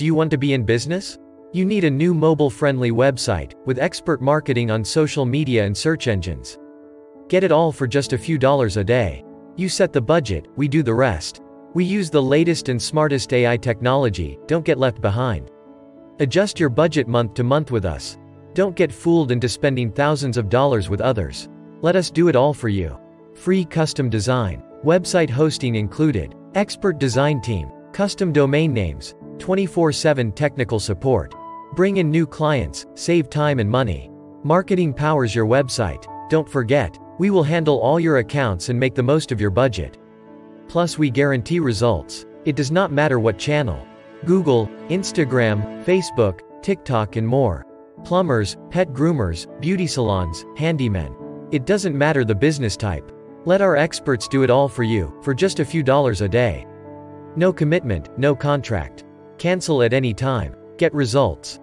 Do you want to be in business? You need a new mobile-friendly website, with expert marketing on social media and search engines. Get it all for just a few dollars a day. You set the budget, we do the rest. We use the latest and smartest AI technology, don't get left behind. Adjust your budget month to month with us. Don't get fooled into spending thousands of dollars with others. Let us do it all for you. Free custom design, website hosting included, expert design team, custom domain names, 24 7 technical support. Bring in new clients, save time and money. Marketing powers your website. Don't forget, we will handle all your accounts and make the most of your budget. Plus, we guarantee results. It does not matter what channel Google, Instagram, Facebook, TikTok, and more. Plumbers, pet groomers, beauty salons, handymen. It doesn't matter the business type. Let our experts do it all for you, for just a few dollars a day. No commitment, no contract. Cancel at any time. Get results.